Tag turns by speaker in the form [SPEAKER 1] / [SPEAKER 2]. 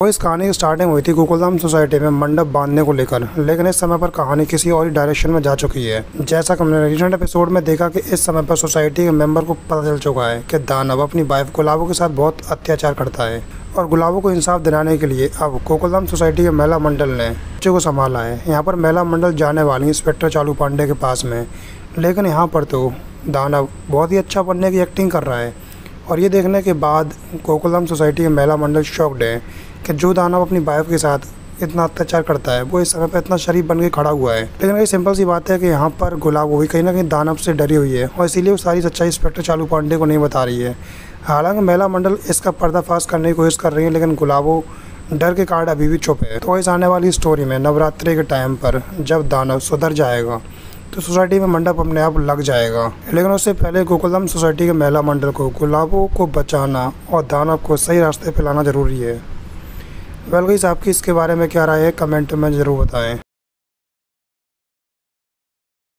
[SPEAKER 1] तो इस कहानी की स्टार्टिंग हुई थी गोकुलधाम सोसाइटी में मंडप बांधने को लेकर, लेकिन इस समय पर कहानी किसी और डायरेक्शन में जा चुकी है। जैसा कि हमने रिसेंट एपिसोड में देखा कि इस समय पर सोसाइटी के मेंबर को पता चल चुका है कि दानव अपनी वाइफ गुलाबों के साथ बहुत अत्याचार करता है और गुलाबों को इंसाफ दिलाने के लिए अब गोकुलधाम सोसाइटी के महिला मंडल ने बच्चे को संभाला है। यहाँ पर महिला मंडल जाने वाली इंस्पेक्टर चालू पांडे के पास में, लेकिन यहाँ पर तो दानव बहुत ही अच्छा बनने की एक्टिंग कर रहा है। और ये देखने के बाद गोकुलधाम सोसाइटी के महिला मंडल शॉक्ड है कि जो दानव अपनी वाइफ के साथ इतना अत्याचार करता है, वो इस समय पर इतना शरीफ बन के खड़ा हुआ है। लेकिन ये सिंपल सी बात है कि यहाँ पर गुलाब हुई कहीं ना कहीं दानव से डरी हुई है और इसीलिए वो सारी सच्चाई इंस्पेक्टर चालू पांडे को नहीं बता रही है। हालाँकि महिला मंडल इसका पर्दाफाश करने की कोशिश कर रही है, लेकिन गुलाबो डर के कारण अभी भी चुप है। तो इस आने वाली स्टोरी में नवरात्रि के टाइम पर जब दानव सुधर जाएगा तो सोसाइटी में मंडप अपने आप लग जाएगा। लेकिन उससे पहले गोकुलम सोसाइटी के महिला मंडल को गुलाबों को बचाना और दानव को सही रास्ते पर लाना ज़रूरी है। वेल गाइस आपकी इसके बारे में क्या राय है? कमेंट में ज़रूर बताएँ।